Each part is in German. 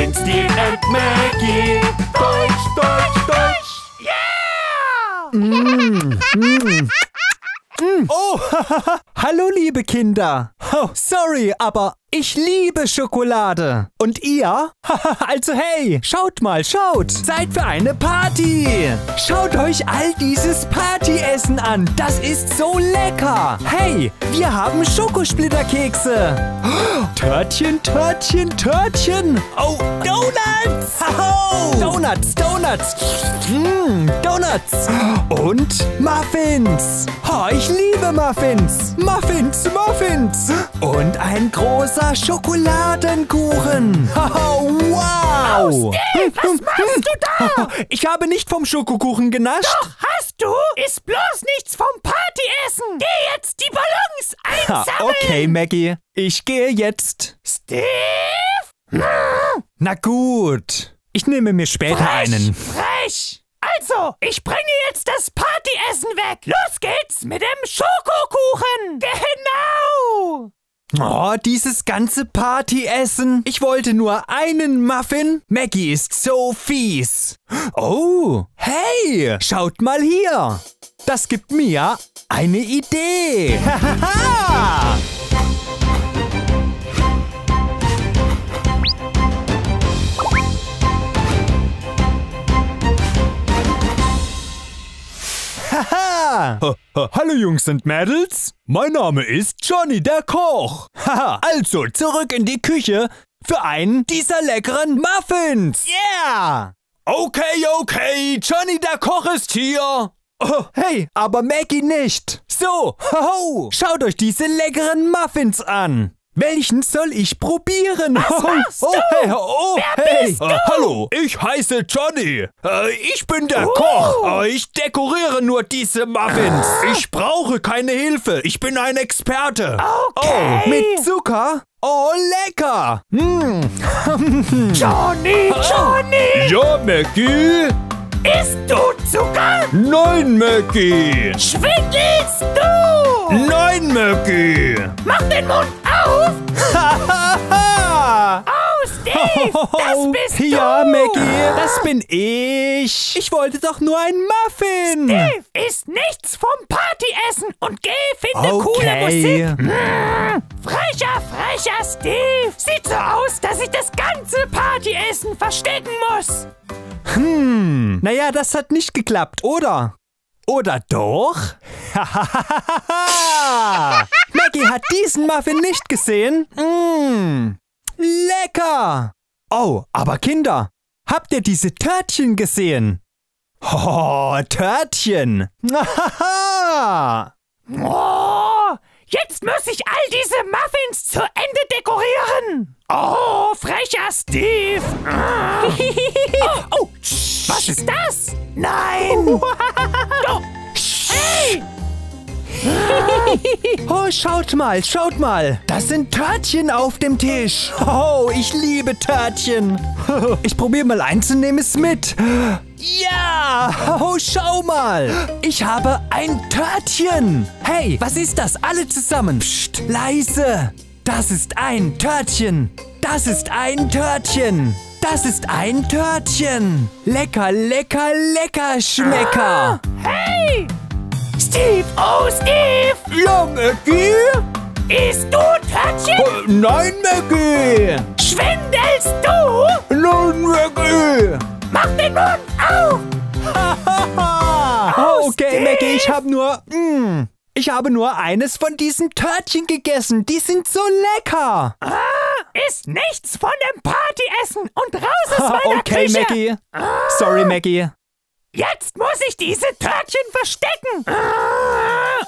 sind Steve and Maggie. Deutsch, Deutsch, Deutsch. Oh, hallo liebe Kinder. Oh, sorry, aber ich liebe Schokolade. Und ihr? also hey, schaut mal, schaut. Zeit für eine Party. Schaut euch all dieses Partyessen an. Das ist so lecker. Hey, wir haben Schokosplitterkekse. Törtchen, Törtchen, Törtchen. Oh, Donuts. Donuts, Donuts. Mm, Donuts. Und Muffins. Oh, ich liebe Muffins. Muffins, Muffins. Und ein großer Schokoladenkuchen. Oh, wow. Steve, was machst du da? Ich habe nicht vom Schokokuchen genascht. Doch, hast du? Ist bloß nichts vom Partyessen. Geh jetzt die Ballons Ha, einsammeln. okay, Maggie. Ich gehe jetzt. Steve? Na gut. Ich nehme mir später Frech, einen. frech. Also, ich bringe jetzt das Partyessen weg. Los geht's mit dem Schokokuchen. Genau. Oh, dieses ganze Partyessen. Ich wollte nur einen Muffin. Maggie ist so fies. Oh, hey, schaut mal hier. Das gibt mir eine Idee. Hahaha. Hallo Jungs und Mädels, mein Name ist Johnny der Koch. Haha, also zurück in die Küche für einen dieser leckeren Muffins. Yeah! Okay, okay, Johnny der Koch ist hier. Oh, hey, aber Maggie nicht. So, ho, schaut euch diese leckeren Muffins an. Welchen soll ich probieren? Was machst oh, du? hey, oh, Wer hey. bist du? Äh, hallo, ich heiße Johnny. Äh, ich bin der Koch. Äh, ich dekoriere nur diese Muffins. Ich brauche keine Hilfe. Ich bin ein Experte. Okay. Oh, mit Zucker? Oh, lecker. Hm. Johnny, Johnny, Ja, Maggie? isst du Zucker? Nein, Maggie. Schwindelst du? Nein, Maggie. Mach den Mund auf. Hahaha. Oh, Steve, das bist du. Ja, Maggie, das bin ich. Ich wollte doch nur ein Muffin. Steve, isst nichts vom Partyessen und geh, finde coole Okay. Musik. Hm, frecher, frecher Steve. Sieht so aus, dass ich das ganze Partyessen verstecken muss. Hm, naja, das hat nicht geklappt, oder? Oder doch? Maggie hat diesen Muffin nicht gesehen. Mmh, lecker. Oh, aber Kinder, habt ihr diese Törtchen gesehen? Oh, Törtchen. Oh, jetzt muss ich all diese Muffins zu Ende dekorieren. Oh, frecher Steve. Ah. oh, oh, was ist das? Nein. oh, Oh, schaut mal, schaut mal. Das sind Törtchen auf dem Tisch. Oh, ich liebe Törtchen. Ich probiere mal eins und nehme es mit. Ja, oh, schau mal. Ich habe ein Törtchen. Hey, was ist das? Alle zusammen. Psst, leise. Das ist ein Törtchen. Das ist ein Törtchen. Das ist ein Törtchen. Lecker, lecker, lecker, Schmecker. hey. Steve, oh, Steve. Ja, Maggie? Isst du Törtchen? Oh, nein, Maggie. Schwindelst du? Nein, Maggie. Mach den Mund auf. Oh, okay, Steve. Maggie, ich habe nur. Mm, ich habe nur eines von diesen Törtchen gegessen. Die sind so lecker. Ah, isst nichts von dem Partyessen und raus aus meiner okay, Küche. Maggie. Sorry, Maggie. Jetzt muss ich diese Törtchen verstecken. Ah.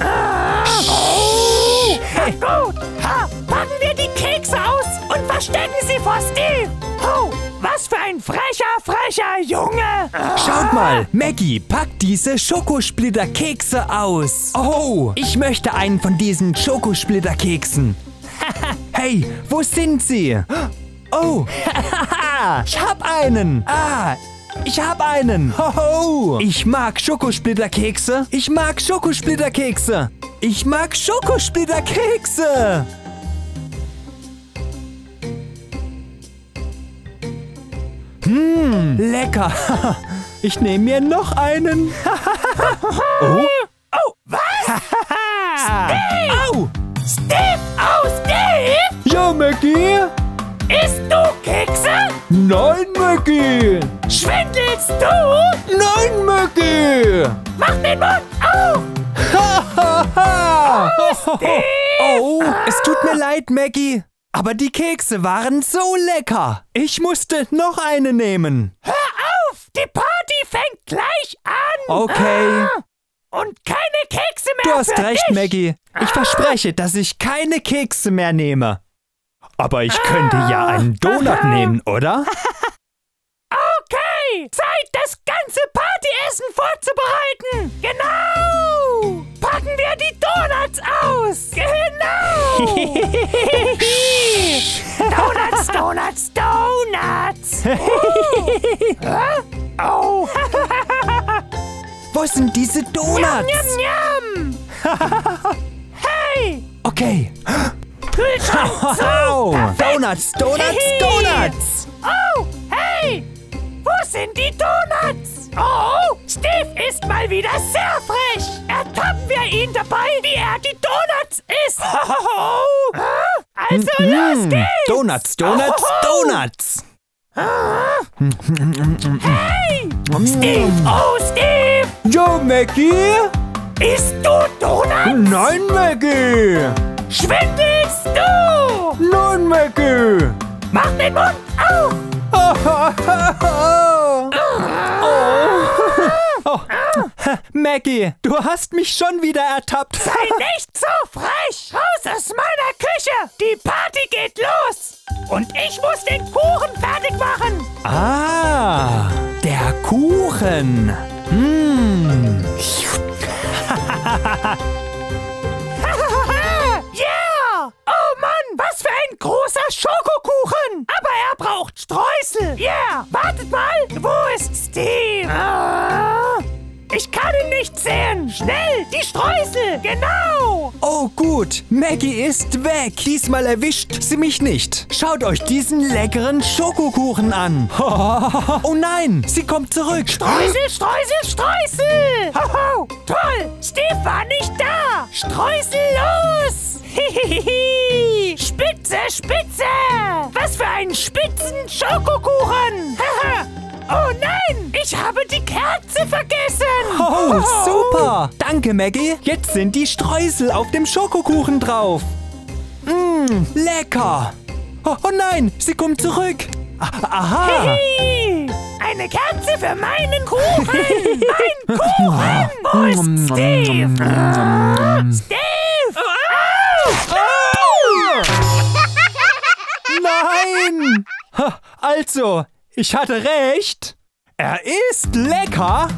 Ah. Oh. Na gut, ha, packen wir die Kekse aus und verstecken sie vor Steve. Oh, was für ein frecher, frecher Junge. Ah. Schaut mal, Maggie, packt diese Schokosplitterkekse aus. Oh, ich möchte einen von diesen Schokosplitterkeksen. hey, wo sind sie? Oh, Ah, ich hab einen. Ah, ich hab einen. Hoho. Ich mag Schokosplitterkekse. Ich mag Schokosplitterkekse. Ich mag Schokosplitterkekse. Hm, lecker. Ich nehme mir noch einen. oh. Oh, was? Stay. Au. Stay. Maggie. Schwindelst du? Nein, Maggie. Mach den Mund auf! Hahaha. Steve! Oh, es tut mir leid, Maggie. Aber die Kekse waren so lecker. Ich musste noch eine nehmen. Hör auf! Die Party fängt gleich an! Okay. Ah, und keine Kekse mehr Du hast recht, dich. Maggie. Ich verspreche, dass ich keine Kekse mehr nehme. Aber ich könnte ja einen Donut nehmen, oder? Zeit, das ganze Partyessen vorzubereiten. Genau. Packen wir die Donuts aus. Genau. Donuts, Donuts, Donuts. Hä? Oh. Wo sind diese Donuts? Njam, njam. Hey, Okay. Kühlschrank zu. Donuts, Donuts, Donuts. Oh, hey! Wo sind die Donuts? Oh, Steve ist mal wieder sehr frech. Ertappen wir ihn dabei, wie er die Donuts isst. Also los Mm, geht's. Donuts, Donuts, Oh. Donuts. Hey, Steve, oh Steve, Ja, Maggie? isst du Donuts? Nein, Maggie. Schwindelst du? Nein, Maggie. Mach den Mund auf. Oh. Maggie, du hast mich schon wieder ertappt. Sei nicht so frech! Raus aus meiner Küche! Die Party geht los! Und ich muss den Kuchen fertig machen! Ah, der Kuchen. Hm. yeah! Oh Mann, was für ein großer Schokokuchen! Aber er braucht Streusel! Yeah! Wartet mal! Wo ist Steve? Schnell, die Streusel! Genau! Oh gut, Maggie ist weg. Diesmal erwischt sie mich nicht. Schaut euch diesen leckeren Schokokuchen an. Oh nein, sie kommt zurück. Streusel, Streusel, Streusel! Hoho, toll! Steve war nicht da! Streusel los! Spitze, Spitze! Was für ein spitzen Schokokuchen! Haha! oh nein! Ich habe die Kerze vergessen! Oh, super. Danke, Maggie. Jetzt sind die Streusel auf dem Schokokuchen drauf. Mmm, lecker. Oh, oh nein, sie kommt zurück. Ah, Aha. Hihi! Eine Kerze für meinen Kuchen! Mein Kuchen! Wo ist Steve? Ah, Steve! Au! Nein! Ha, Also, ich hatte recht. Er ist lecker.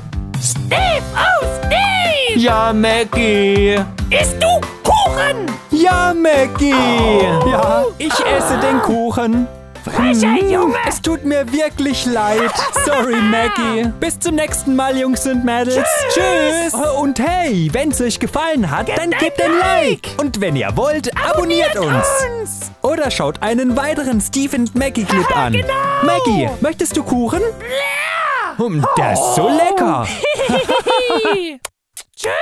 Steve! Oh, Steve! Ja, Maggie. Isst du Kuchen? Ja, Maggie. Ja, ich esse den Kuchen. Frecher Junge! Es tut mir wirklich leid. Sorry, Maggie. Bis zum nächsten Mal, Jungs und Mädels. Tschüss. Oh, Und hey, wenn es euch gefallen hat, dann ein gebt ein Like. Like. Und wenn ihr wollt, abonniert, uns. uns. Oder schaut einen weiteren Steve und Maggie Clip an. genau. Maggie, möchtest du Kuchen? Bläh. Hm, Der ist so lecker. Tschüss!